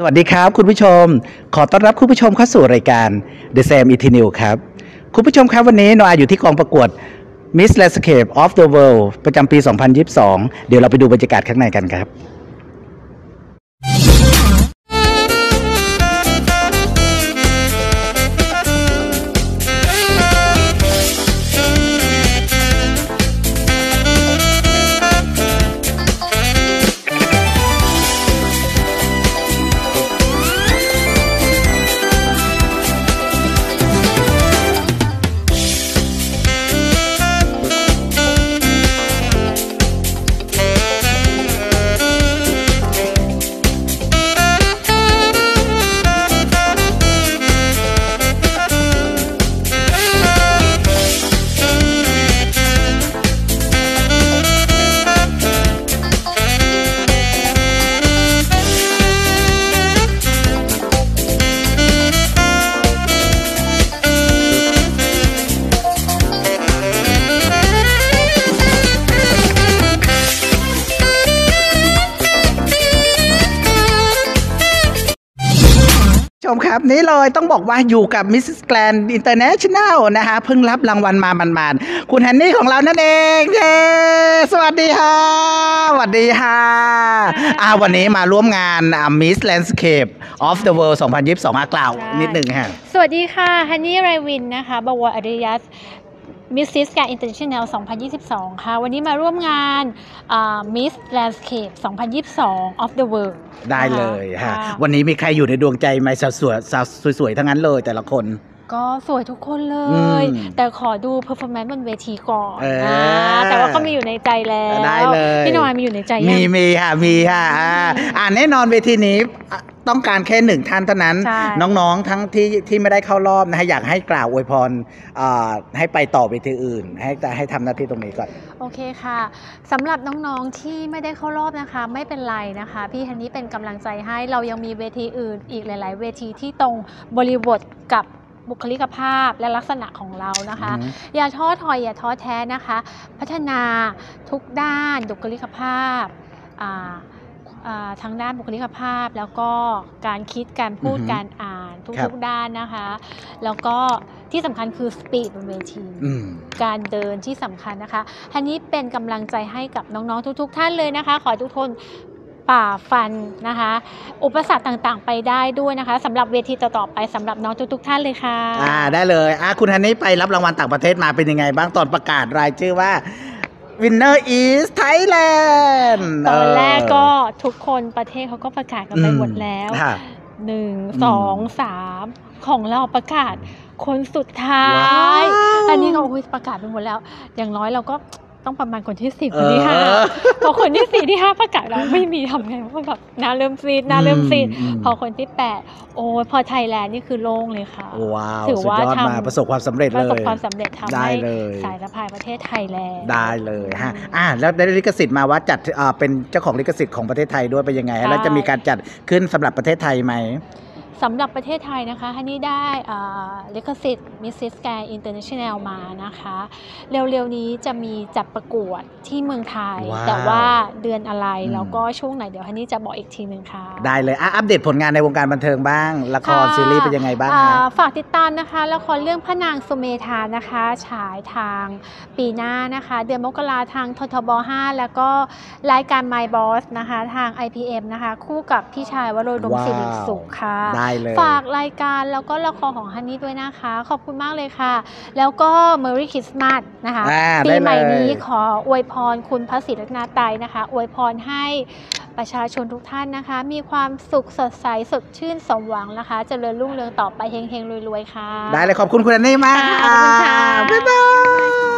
สวัสดีครับคุณผู้ชม ขอต้อนรับคุณผู้ชมเข้าสู่รายการ The Sam e t i n e w ครับ คุณผู้ชมครับวันนี้โนอาอยู่ที่กองประกวด Miss Landscape of the World ประจำปี 2022 เดี๋ยวเราไปดูบรรยากาศข้างในกันครับ มครับ นี่เลยต้องบอกว่าอยู่กับ Mrs. Grand International นะฮะเพิ่งรับรางวัลมาหมาดๆคุณฮันนี่ของเรานั่นเองเย้สวัสดีค่ะสวัสดีค่ะอ่าวันนี้มาร่วมงานอ่า Miss Landscape of the World 2022อะกล่าวใช่นิดหนึ่งฮะสวัสดีค่ะฮันนี่ไรวินนะคะบวรอริยัส Mrs. Grand International 2022 ค่ะ วันนี้มาร่วมงาน Miss Landscape 2022 of the world ได้เลยฮะค่ะ วันนี้มีใครอยู่ในดวงใจไหมสาวสวยสาวสวยๆ ทั้งนั้นเลยแต่ละคน ก็สวยทุกคนเลยอืมแต่ขอดู performance บนเวทีก่อนเอออ่าแต่ว่าก็มีอยู่ในใจแล้วได้เลยพี่นอยมีอยู่ในใจยังมีมีค่ะมีค่ะอ่าอ่าแน่นอนเวทีนี้อะ ต้องการแค่หนึ่งท่านเท่านั้น ใช่ น้องๆ ทั้งที่ที่ไม่ได้เข้ารอบนะฮะอยากให้กล่าวอวยพรอ่าให้ไปต่อเวทีอื่น ให้ให้ทำหน้าที่ตรงนี้ก่อน โอเคค่ะสำหรับน้องๆที่ไม่ได้เข้ารอบนะคะ ไม่เป็นไรนะคะ พี่ฮันนี่เป็นกำลังใจให้เรายังมีเวทีอื่นอีกหลาย ๆ เวทีที่ตรงบริบทกับบุคลิกภาพและลักษณะของเรานะคะอือฮึอย่าท้อถอยอย่าท้อแท้นะคะ พัฒนาทุกด้านบุคลิกภาพอ่าอ่า ทั้งด้านบุคลิกภาพ แล้วก็การคิดการพูดอือฮึการอ่านครัทุบกๆด้านนะคะ แล้วก็ที่สำคัญคือสปีดบนเวทีอืมการเดินที่สำคัญนะคะอันนี้เป็นกำลังใจให้กับน้อง ๆ ทุก ๆ ท่านเลยนะคะ ขอให้ทุกคนป่าฟันนะคะ อุปสรรคต่างๆ ไปได้ด้วยนะคะสำหรับเวทีต่อๆไปสำหรับน้องทุกๆท่านเลยค่ะอ่าได้เลยอ่าคุณฮันนี่ไปรับรางวัลต่างประเทศมาเป็นยังไงบ้างตอนประกาศรายชื่อว่า winner is Thailand ตอนแรกก็เอทุกคนประเทศเขาก็ประกาศกันอไปหมดแล้วค่ะหนึ่งอืมสองสามของเราประกาศคนสุดท้ายว้าวอันนี้ก็อุ๊ยประกาศไปหมดแล้ว อย่างน้อยเราก็ ต้องประมาณคนที่สิบคนที่ห้าเออพอคนที่สี่ที่ห้าประกาศเราไม่มีทำไงว่าแบบหน้าเริ่มซีดหน้าเริ่มซีดอืมพอคนที่แปดโอ้ยพอไทยแลนด์นี่คือโล่งเลยค่ะว้าวถือสุดว่ายอดทำมากประสบความสำเร็จปเลระสบยความสำเร็จทำได้ให้เลยสายสะพายประเทศไทยแลนด์ได้เลยฮะอืมอ่าแล้วได้ลิขสิทธิ์มาว่าจัดอ่าเป็นเจ้าของลิขสิทธิ์ของประเทศไทยด้วยเป็นยังไงฮะใช่แล้วจะมีการจัดขึ้นสำหรับประเทศไทยไหม สำหรับประเทศไทยนะคะฮันนี่ได้อ่าลิขสิทธิ์ Mrs. Grand International มานะคะ เร็วๆนี้จะมีจัดประกวดที่เมืองไทย ว้าวแต่ว่าเดือนอะไร อืม แล้วก็ช่วงไหนเดี๋ยวฮันนี่จะบอกอีกทีหนึ่งค่ะ ได้เลยอะอัปเดตผลงานในวงการบันเทิงบ้าง ละครค่ะ ซีรีส์เป็นยังไงบ้างอ่ฮะ ฝากติดตามนะคะละครเรื่องพระนางสุเมธานะคะ ฉายทางปีหน้านะคะ เดือนมกราทางททบ 5 แล้วก็รายการ My Boss นะคะ ทาง IPM นะคะ คู่กับพี่ชายวโรดมว้าว ศิริสุขค่ะ ได้เลย ฝากรายการแล้วก็ละครของฮันนี่ด้วยนะคะ ขอบคุณมากเลยค่ะ แล้วก็ Merry Christmas นะคะอ่าปีได้ใหม่เลยนี้ขออวยพรคุณพระศรีรัตนาไตรัยนะคะ อวยพรให้ประชาชนทุกท่านนะคะ มีความสุขสดใสสดชื่นสมหวังนะคะ เจริญรุ่งเรืองต่อไปเฮงๆรวยๆค่ะ ได้เลยขอบคุณคุณอันนี่มากค่ะขอบคุณค่ะ